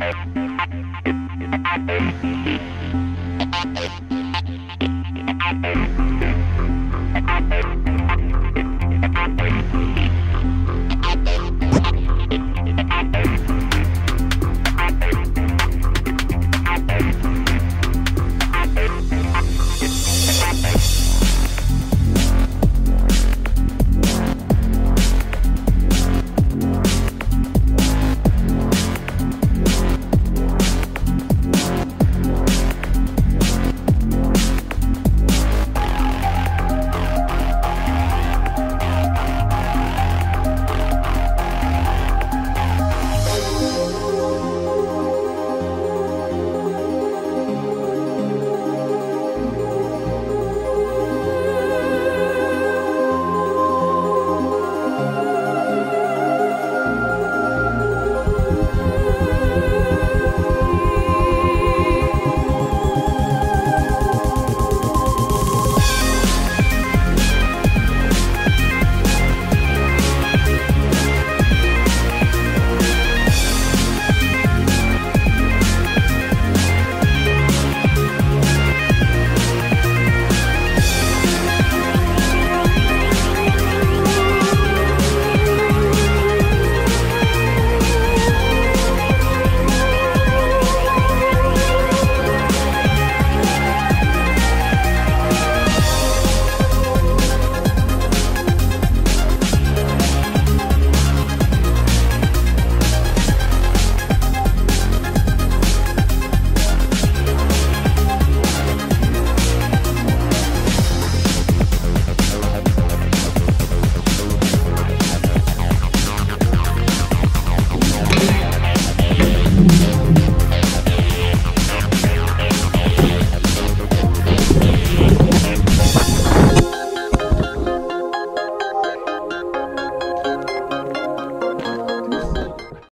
I'm